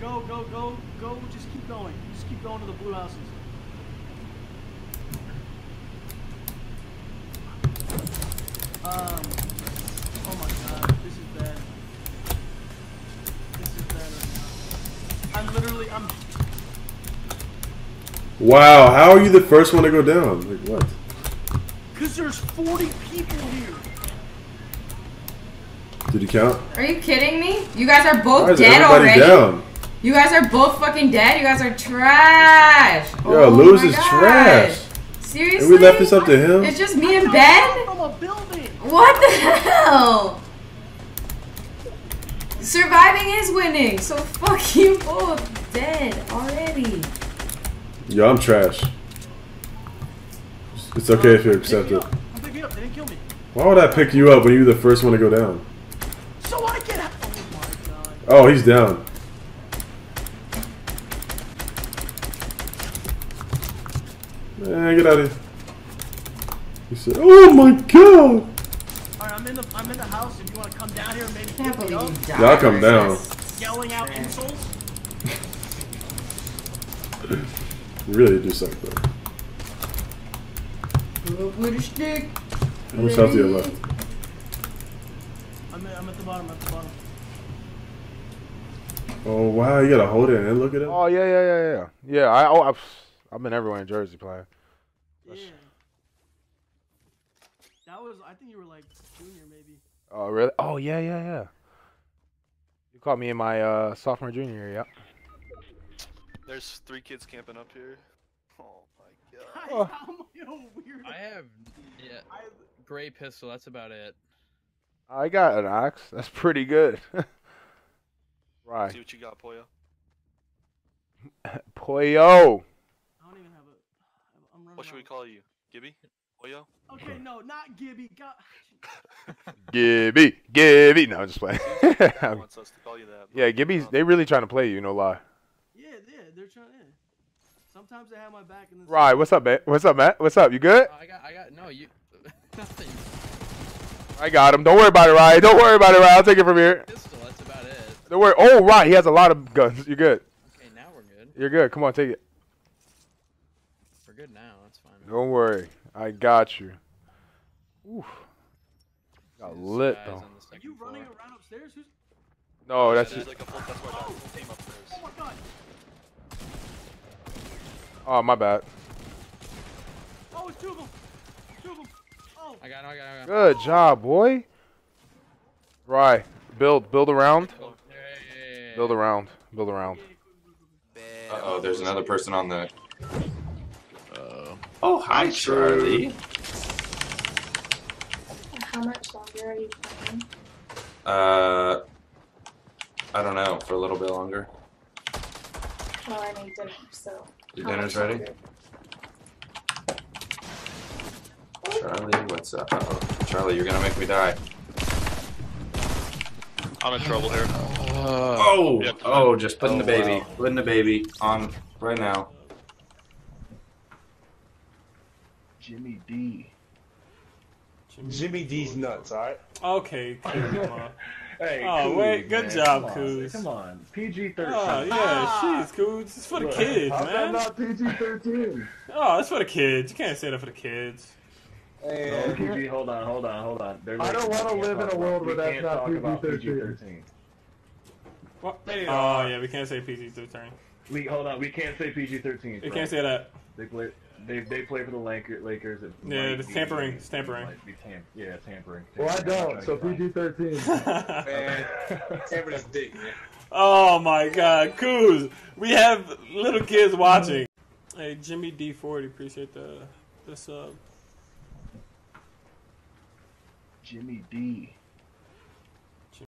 Go, go, go, go. Just keep going. Just keep going to the blue houses. Um. Oh my god, this is bad. This is bad right now. I'm literally, I'm. Wow, how are you the first one to go down? Like what? Cause there's 40 people here. Did you count? Are you kidding me? You guys are both Why is dead everybody already. down? You guys are both fucking dead. You guys are trash. Yo, oh Luz my is gosh. trash. Seriously? And we left this up to him? It's just me and Ben. fell From a building. What the hell? Surviving is winning, so fuck you both dead already. Yo, I'm trash. It's okay if you accept Pick it. I'm picking me up. They didn't kill me. Why would I pick you up when you were the first one to go down? So I get out. Oh my god. Oh, he's down. Man, get out of here. He said, "Oh my god!" Alright, I'm in the I'm in the house. If you want to come down here and maybe Can't pick me believe up, you died. Y'all come down. yelling out insults. You really do suck though. With a stick. How much health do you have left? I'm at, I'm at the bottom. At the bottom. Oh wow, you gotta hold it and look at it. Oh yeah, yeah, yeah, yeah. Yeah, I oh, I've, I've been everywhere in Jersey playing. Yeah. That was. I think you were like junior maybe. Oh really? Oh yeah, yeah, yeah. You caught me in my uh, sophomore junior year. Yep. There's three kids camping up here. Oh my god. Guys, Oh. how am I a weird? I have yeah, I, gray pistol. That's about it. I got an axe. That's pretty good. right. See what you got, Poya. Poyo. I don't even have a. I'm running. What should we call you? Gibby? Poyo? Okay, no, not Gibby. God. Gibby. Gibby. No, I'm just playing. He wants us to call you that. yeah, Gibby's. They really trying to play you. No lie. Yeah, yeah, they're trying. Yeah. Sometimes they have my back and then. Right. What's up, man? What's up, Matt? What's up? You good? Oh, I got, I got no you. Nothing. I got him. Don't worry about it, Ryan. Don't worry about it, Ryan. I'll take it from here. Pistol. That's about it. Don't worry. Oh, right. He has a lot of guns. You're good. Okay, now we're good. You're good. Come on, take it. We're good now. That's fine. Don't worry. I got you. Oof. Got There's lit though. Are second you running floor. around upstairs? Who's? No, that's just. like a full, that's why I got a full team upstairs. Oh my god. Oh, my bad. Oh, it's two of them. Two of them. Oh. I got him. I got him. I got. Good job, boy. Right. Build. Build around. Hey. Build around. Build around. Uh oh, there's another person on the. Uh, Oh, hi, Charlie. How much longer are you playing? Uh, I don't know. For a little bit longer. Well, I need dinner, so. Your dinner's ready. longer? Charlie, what's up? Uh-oh. Charlie, you're gonna make me die. I'm in trouble here. Oh, Yep. oh, just putting Oh, the baby, wow. putting the baby on right now. Jimmy D. Jimmy D's nuts, alright? Okay, Kuzma. Hey, Oh, Coos, wait, good man. job, Come Coos. Come on, PG thirteen. Oh, yeah, jeez, Coos. It's for the kids, How's that man. not PG thirteen? Oh, it's for the kids. You can't say that for the kids. No, oh, PG. Hold on, hold on, hold on. They're I don't making- wanna we can't live in talk a world about- where we that's can't not talk about PG-13. PG-13. What? They Oh, uh, yeah, we can't say PG-13. We hold on. We can't say PG thirteen. You can't say that. They play. They, they play for the Lakers. Lakers. It Yeah, it's be- tampering, it's tampering. might be tam- yeah, tampering. Well, I don't, so I'm trying to PG 13. get by. Tampering's dick, man. Oh, my God. Coos, we have little kids watching. Hey, Jimmy D40, appreciate the, the sub. Jimmy D.